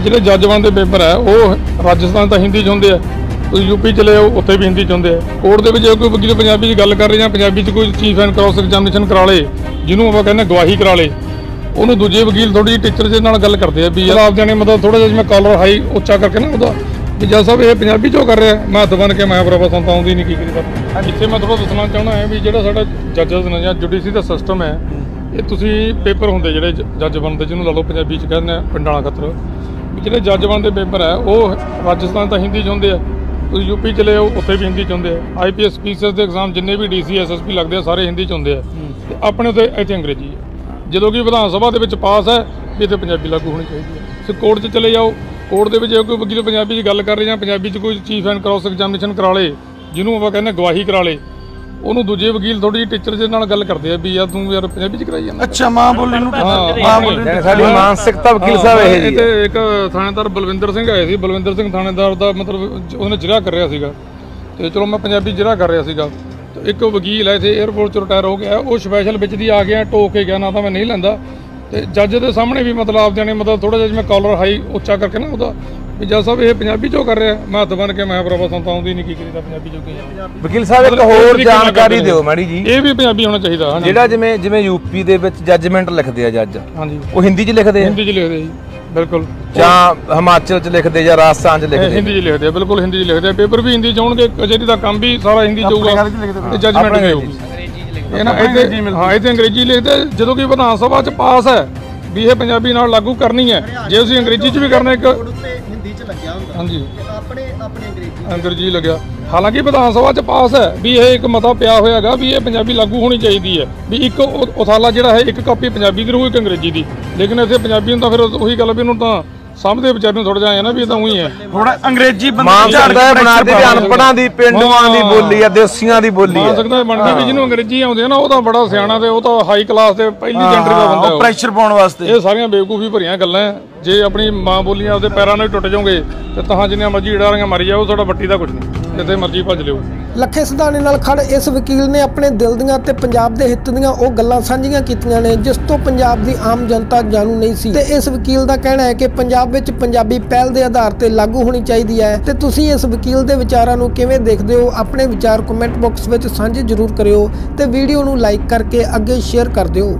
ਜਿਹੜੇ ਜੱਜ ਬਣਦੇ ਪੇਪਰ ਹੈ ਉਹ ਰਾਜਸਥਾਨ ਤਾਂ ਹਿੰਦੀ 'ਚ ਹੁੰਦੇ ਆ। ਤੁਸੀਂ ਯੂਪੀ ਚਲੇ ਜਾਓ ਉੱਥੇ ਵੀ ਹਿੰਦੀ 'ਚ ਹੁੰਦੇ ਆ। ਕੋਰਟ ਦੇ ਵਿੱਚ ਜੇ ਕੋਈ ਵਕੀਲ ਪੰਜਾਬੀ 'ਚ ਗੱਲ ਕਰ ਰਿਹਾ ਜਾਂ ਪੰਜਾਬੀ 'ਚ ਕੋਈ ਚੀਫ ਐਂਡ ਕ੍ਰਾਸ ਐਗਜ਼ਾਮੀਨੇਸ਼ਨ ਕਰਾ ਲੇ ਜਿਹਨੂੰ ਆਪਾਂ ਕਹਿੰਦੇ ਗਵਾਹੀ ਕਰਾ ਲੇ ਉਹਨੂੰ ਦੂਜੇ ਵਕੀਲ ਥੋੜੀ ਜਿਹੀ ਟੀਚਰ ਦੇ ਨਾਲ ਗੱਲ ਕਰਦੇ ਆ ਵੀ ਯਾਰ ਆਪ ਜਾਣੇ ਮਤਲਬ ਥੋੜਾ ਜਿਹਾ ਜਿਵੇਂ ਕਾਲਰ ਹਾਈ ਉੱਚਾ ਕਰਕੇ ਨਾ ਉਹਦਾ ਵੀ ਜੱਜ ਸਾਹਿਬ ਇਹ ਪੰਜਾਬੀ 'ਚੋਂ ਕਰ ਰਿਹਾ? ਮੈਂ ਹੱਥ ਬੰਨ ਕੇ ਮੈਂ ਬਰਾਬਰ ਸਾਨੂੰ ਤਾਂ ਆਉਂਦੀ ਨਹੀਂ ਕੀ ਕਰੀਦਾ ਇੱਥੇ ਮੈਂ ਥੋੜਾ ਦੱਸਣਾ ਚਾਹਣਾ ਹੈ ਵੀ ਜਿਹੜਾ ਸਾਡਾ ਜੱਜਸ ਨੇ ਜਾਂ ਜੁਡੀਸ਼ਰੀ ਦਾ ਸਿਸਟਮ ਹੈ ਇਹ ਤੁਸੀਂ ਪੇਪਰ ਹੁੰਦੇ ਜਿਹੜੇ ਜੱਜ ਬਣਦੇ ਜਿਹਨੂੰ ਲਾ ਲਓ ਪੰਜਾਬੀ 'ਚ ਕਹਿੰਦੇ ਆ ਪਿੰਡਾਂ ਖਤਰ। ਜਿਹੜੇ ਜੱਜ ਬਣਦੇ ਪੇਪਰ ਹੈ, ਉਹ ਰਾਜਸਥਾਨ ਤਾਂ ਹਿੰਦੀ 'ਚ ਹੁੰਦੇ ਆ। ਤੁਸੀਂ ਯੂਪੀ ਚਲੇ ਜਾਓ ਉੱਥੇ ਵੀ ਹਿੰਦੀ 'ਚ ਹੁੰਦੇ ਆ। ਆਈਪੀਐਸ ਪੀਸੀਐਸ ਦੇ ਐਗਜ਼ਾਮ ਜਿੰਨੇ ਵੀ ਡੀਸੀ ਐਸਐਸਪੀ ਲੱਗਦੇ ਆ, ਸਾਰੇ ਹਿੰਦੀ 'ਚ ਹੁੰਦੇ ਆ। ਤੇ ਆਪਣੇ 'ਤੇ ਇੱਥੇ ਅੰਗਰੇਜ਼ੀ ਹੈ ਜਦੋਂ ਕਿ ਵਿਧਾਨ ਸਭਾ ਦੇ ਵਿੱਚ ਪਾਸ ਹੈ, ਵੀ ਇੱਥੇ ਪੰਜਾਬੀ ਲਾਗੂ ਹੋਣੀ ਚਾਹੀਦੀ ਹੈ। ਤੇ ਕੋਰਟ 'ਚ ਚਲੇ ਜਾਓ। ਕੋਰਟ ਦੇ ਵਿੱਚ ਜੇ ਕੋਈ ਵਕੀਲ ਪੰਜਾਬੀ 'ਚ ਗੱਲ ਕਰ ਰਿਹਾ ਜਾਂ ਪੰਜਾਬੀ 'ਚ ਕੋਈ ਚੀਫ ਐਂਡ ਕ੍ਰਾਸ ਐਗਜ਼ਾਮੀਨੇਸ਼ਨ ਕਰਾ ਲੇ, ਜਿਹਨੂੰ ਆਪਾਂ ਕਹਿੰਦੇ ਗਵਾਹੀ ਕਰਾ ਲੇ ਉਹਨੂੰ ਦੂਜੇ ਵਕੀਲ ਥੋੜੀ ਜਿਹੀ ਟੀਚਰ ਦੇ ਨਾਲ ਗੱਲ ਕਰਦੇ ਆ ਵੀ ਯਾਰ ਤੂੰ ਯਾਰ ਪੰਜਾਬੀ 'ਚ ਕਰਾਈ ਜਾਂਦਾ। ਅੱਛਾ ਮਾਂ ਬੋਲੀ ਨੂੰ ਹਾਂ, ਮਾਂ ਬੋਲੀ ਯਾਨੀ ਸਾਡੀ ਮਾਨਸਿਕਤਾ ਵਕੀਲ ਸਾਹਿਬ ਇਹ ਜੀ ਤੇ ਇੱਕ ਥਾਣੇਦਾਰ ਬਲਵਿੰਦਰ ਸਿੰਘ ਆਏ ਸੀ। ਬਲਵਿੰਦਰ ਸਿੰਘ ਥਾਣੇਦਾਰ ਦਾ ਮਤਲਬ ਉਹਨੇ ਜ਼ਿਲ੍ਹਾ ਕਰ ਰਿਹਾ ਸੀਗਾ। ਤੇ ਚਲੋ ਮੈਂ ਪੰਜਾਬੀ ਜ਼ਿਲ੍ਹਾ ਕਰ ਰਿਹਾ ਸੀਗਾ। ਤੇ ਇੱਕ ਵਕੀਲ ਹੈ ਇੱਥੇ 에어ਪੋਰਟ ਚ ਰਿਟਾਇਰ ਹੋ ਗਿਆ। ਉਹ ਸਪੈਸ਼ਲ ਵਿੱਚ ਦੀ ਆ ਗਿਆ ਟੋਕ ਕੇ ਗਿਆ ਨਾ ਤਾਂ ਮੈਂ ਨਹੀਂ ਲੈਂਦਾ। ਤੇ ਜੱਜ ਦੇ ਸਾਹਮਣੇ ਵੀ ਮਤਲਬ ਆਪ ਜਾਣੇ ਮਤਲਬ ਥੋੜਾ ਜਿਹਾ ਜਿਵੇਂ ਕਾਲਰ ਹਾਈ ਉੱਚਾ ਕਰਕੇ ਨਾ ਉਹਦਾ ਵੀ ਜੱਜ ਸਾਹਿਬ ਇਹ ਪੰਜਾਬੀ ਚੋਂ ਕਰ ਰਿਹਾ? ਮੈਂ ਹੱਥ ਬੰਨ ਕੇ ਮੈਂ ਬਰਾਬਰ ਸਾਨੂੰ ਤਾਂ ਆਉਂਦੀ ਨਹੀਂ ਕੀ ਕਰੀਦਾ ਪੰਜਾਬੀ ਚੋਂ ਕੀ ਵਕੀਲ ਸਾਹਿਬ ਇੱਕ ਹੋਰ ਜਾਣਕਾਰੀ ਦਿਓ ਮੈਡੀ ਜੀ। ਇਹ ਵੀ ਪੰਜਾਬੀ ਹੋਣਾ ਚਾਹੀਦਾ ਜਿਹੜਾ ਜਿਵੇਂ ਜਿਵੇਂ ਯੂਪੀ ਦੇ ਵਿੱਚ ਜੱਜਮੈਂਟ ਲਿਖਦੇ ਆ ਜੱਜ ਹਾਂਜੀ। ਉਹ ਹਿੰਦੀ 'ਚ ਲਿਖਦੇ ਆ? ਹਿੰਦੀ ਚ ਲਿਖਦੇ ਜੀ ਬਿਲਕੁਲ। ਜਾਂ ਹਿਮਾਚਲ 'ਚ ਲਿਖਦੇ ਜਾਂ ਰਾਜਸਥਾਨ 'ਚ ਲਿਖਦੇ ਹਿੰਦੀ ਚ ਲਿਖਦੇ ਆ ਬਿਲਕੁਲ ਹਿੰਦੀ ਚ ਲਿਖਦੇ ਆ। ਪੇਪਰ ਵੀ ਹਿੰਦੀ ਚ ਹੋਣਗੇ ਕਚਹਿਰੀ ਦਾ ਕੰਮ ਵੀ ਸਾਰਾ ਹਿੰਦੀ ਚ ਹੋਊਗਾ। ਤੇ ਜੱਜਮੈਂਟ ਵੀ ਹੋਊਗੀ। ਇਹ ਨਾ ਇੱਥੇ ਹਾਂ ਇੱਥੇ ਅੰਗਰੇਜ਼ੀ ਲਿਖਦੇ ਆ, ਜਦੋਂ ਕਿ ਵਿਧਾਨ ਸਭਾ ਚ ਪਾਸ ਹੈ ਵੀ ਇਹ ਪੰਜਾਬੀ ਨਾਲ ਲਾਗੂ ਕਰਨੀ ਹੈ। ਜੇ ਅਸੀਂ ਅੰਗਰੇਜ਼ੀ ਚ ਵੀ ਕਰਨਾ ਇੱਕ ਹਿੰਦੀ ਚ ਲੱਗਿਆ ਹੁੰਦਾ। ਹਾਂਜੀ। ਤੇ ਆਪਣੇ ਆਪਣੇ ਅੰਗਰੇਜ਼ੀ ਅੰਗਰੇਜ਼ੀ ਲੱਗਿਆ। ਹਾਲਾਂਕਿ ਵਿਧਾਨ ਸਭਾ ਚ ਪਾਸ ਹੈ ਵੀ ਇਹ ਇੱਕ ਮਤਾ ਪਿਆ ਹੋਇਆਗਾ ਵੀ ਇਹ ਪੰਜਾਬੀ ਲਾਗੂ ਹੋਣੀ ਚਾਹੀਦੀ ਹੈ। ਵੀ ਇੱਕ ਉਥਾਲਾ ਜਿਹੜਾ ਹੈ ਇੱਕ ਕਾਪੀ ਪੰਜਾਬੀ ਦੀ ਰਹੂ ਇੱਕ ਅੰਗਰੇਜ਼ੀ ਦੀ। ਲੇਕਿਨ ਇੱਥੇ ਪੰਜਾਬੀ ਨੂੰ ਤਾਂ ਫਿਰ ਉਹੀ ਗੱਲ ਵੀ ਇਹਨੂੰ ਤਾਂ ਸਮਝਦੇ ਵਿਚਾਰੇ ਨੂੰ ਥੋੜਾ ਜਿਹਾ ਆਇਆ ਨਾ ਵੀ ਇਹ ਤਾਂ ਉਹੀ ਹੈ ਥੋੜਾ ਅੰਗਰੇਜ਼ੀ ਬੰਦੇ ਬਣਾ ਦੇ ਅਨਪੜਾਂ ਦੀ ਪਿੰਡੂਆਂ ਦੀ। ਬੋਲੀ ਆ ਦੇਸੀਆਂ ਦੀ ਬੋਲੀ ਆ ਸਕਦਾ ਬਣ ਗਈ ਵੀ ਜਿਹਨੂੰ ਅੰਗਰੇਜ਼ੀ ਆਉਂਦੀ ਹੈ ਨਾ ਉਹ ਤਾਂ ਬੜਾ ਸਿਆਣਾ ਤੇ ਉਹ ਤਾਂ ਹਾਈ ਕਲਾਸ ਦੇ ਪਹਿਲੀ ਜਨਰੇਸ਼ਨ ਦਾ ਬੰਦਾ ਹੈ। ਪ੍ਰੈਸ਼ਰ ਪਾਉਣ ਵਾਸਤੇ ਇਹ ਸਾਰੀਆਂ ਬੇਵਕੂਫੀ ਭਰੀਆਂ ਗੱਲਾਂ। ਜੇ ਆਪਣੀ ਮਾਂ ਬੋਲੀਆਂ ਉਹਦੇ ਪੈਰਾਂ ਨਾਲ ਹੀ ਟੁੱਟ ਜਾਓਗੇ ਤੇ ਤਾਂ ਜਿੰਨੀਆਂ ਮਰਜ਼ੀ ਈੜਾਰੀਆਂ ਮਾਰੀ ਜਾਓ ਤੁਹਾਡਾ ਬੱਟੀ ਦਾ ਕੁਝ ਨਹੀਂ ਜਿੱਥੇ ਮਰਜ਼ੀ ਭੱਜ ਲਿਓ। ਲੱਖੇ ਸਿਧਾਣੇ ਨਾਲ ਖੜ ਇਸ ਵਕੀਲ ਨੇ ਆਪਣੇ ਦਿਲ ਦੀਆਂ ਤੇ ਪੰਜਾਬ ਦੇ ਹਿੱਤ ਦੀਆਂ ਉਹ ਗੱਲਾਂ ਸਾਂਝੀਆਂ ਕੀਤੀਆਂ ਨੇ, ਜਿਸ ਤੋਂ ਪੰਜਾਬ ਦੀ ਆਮ ਜਨਤਾ ਜਾਣੂ ਨਹੀਂ ਸੀ। ਤੇ ਇਸ ਵਕੀਲ ਦਾ ਕਹਿਣਾ ਹੈ ਕਿ ਪੰਜਾਬ ਵਿੱਚ ਪੰਜਾਬੀ ਪਹਿਲ ਦੇ ਆਧਾਰ ਤੇ ਲਾਗੂ ਹੋਣੀ ਚਾਹੀਦੀ ਹੈ। ਤੇ ਤੁਸੀਂ ਇਸ ਵਕੀਲ ਦੇ ਵਿਚਾਰਾਂ ਨੂੰ ਕਿਵੇਂ ਦੇਖਦੇ ਹੋ, ਆਪਣੇ ਵਿਚਾਰ ਕਮੈਂਟ ਬਾਕਸ ਵਿੱਚ ਸਾਂਝੇ ਜ਼ਰੂਰ ਕਰਿਓ ਤੇ ਵੀਡੀਓ ਨੂੰ ਲਾਈਕ ਕਰਕੇ ਅੱਗੇ ਸ਼ੇਅਰ ਕਰ ਦਿਓ।